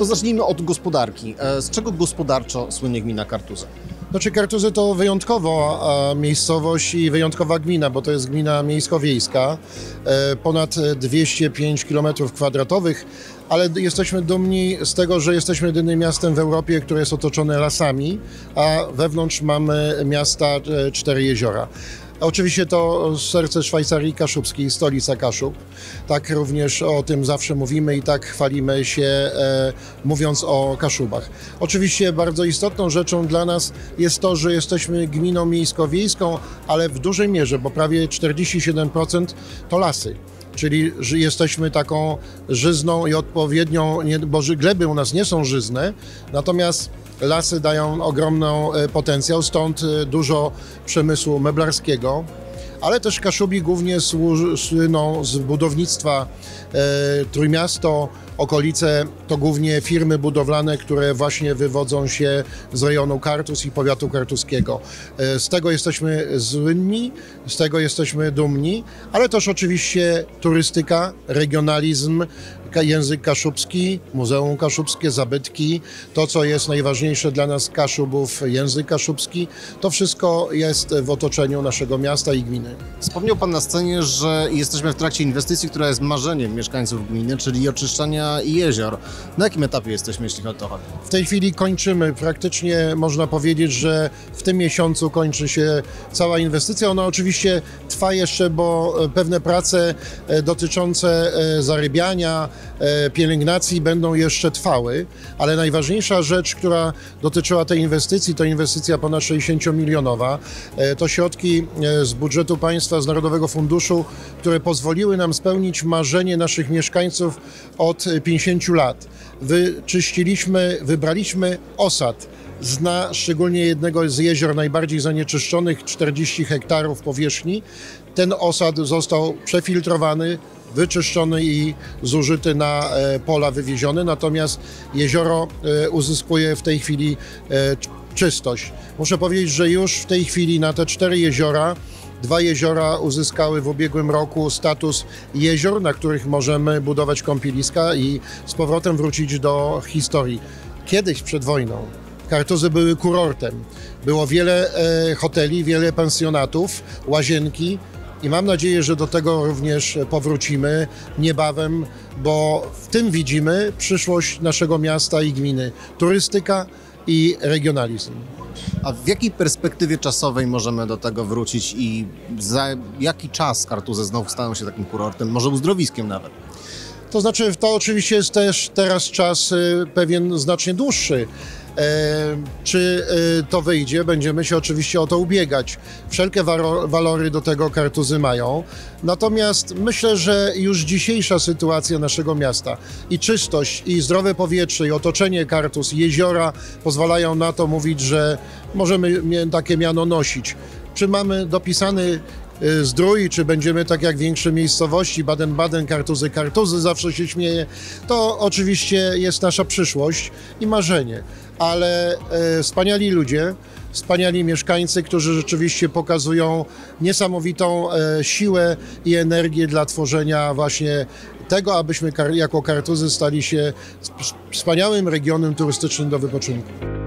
To zacznijmy od gospodarki. E, Z czego gospodarczo słynie gmina Kartuza? Znaczy Kartuzy to wyjątkowa e, miejscowość i wyjątkowa gmina, bo to jest gmina miejsko-wiejska, e, ponad 205 km kwadratowych, ale d- jesteśmy dumni z tego, że jesteśmy jedynym miastem w Europie, które jest otoczone lasami, a wewnątrz mamy miasta cztery jeziora. Oczywiście to serce Szwajcarii Kaszubskiej, stolica Kaszub. Tak również o tym zawsze mówimy i tak chwalimy się e, mówiąc o Kaszubach. Oczywiście bardzo istotną rzeczą dla nas jest to, że jesteśmy gminą miejsko-wiejską, ale w dużej mierze, bo prawie 47% to lasy. Czyli że jesteśmy taką żyzną i odpowiednią, bo gleby u nas nie są żyzne, natomiast lasy dają ogromny potencjał, stąd e, dużo przemysłu meblarskiego, ale też Kaszubi głównie słyną z budownictwa. E, Trójmiasto, okolice to głównie firmy budowlane, które właśnie wywodzą się z rejonu Kartus i powiatu kartuskiego. E, z tego jesteśmy słynni, z tego jesteśmy dumni, ale też oczywiście turystyka, regionalizm, język kaszubski, Muzeum Kaszubskie, zabytki, to co jest najważniejsze dla nas Kaszubów, język kaszubski, to wszystko jest w otoczeniu naszego miasta i gminy. Wspomniał Pan na scenie, że jesteśmy w trakcie inwestycji, która jest marzeniem mieszkańców gminy, czyli oczyszczania jezior. Na jakim etapie jesteśmy, jeśli chodzi o to? W tej chwili kończymy, praktycznie można powiedzieć, że w tym miesiącu kończy się cała inwestycja. Ona oczywiście trwa jeszcze, bo e, pewne prace e, dotyczące e, zarybiania, pielęgnacji będą jeszcze trwały, ale najważniejsza rzecz, która dotyczyła tej inwestycji, to inwestycja ponad 60-milionowa. E, To środki e, z budżetu państwa, z Narodowego Funduszu, które pozwoliły nam spełnić marzenie naszych mieszkańców od e, 50 lat. Wyczyściliśmy, wybraliśmy osad z dna szczególnie jednego z jezior najbardziej zanieczyszczonych, 40 hektarów powierzchni. Ten osad został przefiltrowany, wyczyszczony i zużyty na e, pola wywiezione, natomiast jezioro e, uzyskuje w tej chwili e, czystość. Muszę powiedzieć, że już w tej chwili na te cztery jeziora Dwa jeziora uzyskały w ubiegłym roku status jezior, na których możemy budować kąpieliska i z powrotem wrócić do historii. Kiedyś przed wojną Kartuzy były kurortem. Było wiele e, hoteli, wiele pensjonatów, łazienki i mam nadzieję, że do tego również powrócimy niebawem, bo w tym widzimy przyszłość naszego miasta i gminy. Turystyka i regionalizm. A w jakiej perspektywie czasowej możemy do tego wrócić i za jaki czas Kartuzy znowu staną się takim kurortem, może uzdrowiskiem nawet? To znaczy, to oczywiście jest też teraz czas y, pewien znacznie dłuższy. E, Czy y, to wyjdzie? Będziemy się oczywiście o to ubiegać. Wszelkie walory do tego kartuzy mają. Natomiast myślę, że już dzisiejsza sytuacja naszego miasta i czystość, i zdrowe powietrze, i otoczenie kartus, jeziora pozwalają na to mówić, że możemy takie miano nosić. Czy mamy dopisany zdrój, czy będziemy tak jak większe miejscowości, Baden-Baden, Kartuzy, Kartuzy, zawsze się śmieje, to oczywiście jest nasza przyszłość i marzenie. Ale e, wspaniali ludzie, wspaniali mieszkańcy, którzy rzeczywiście pokazują niesamowitą e, siłę i energię dla tworzenia właśnie tego, abyśmy jako Kartuzy stali się sp- wspaniałym regionem turystycznym do wypoczynku.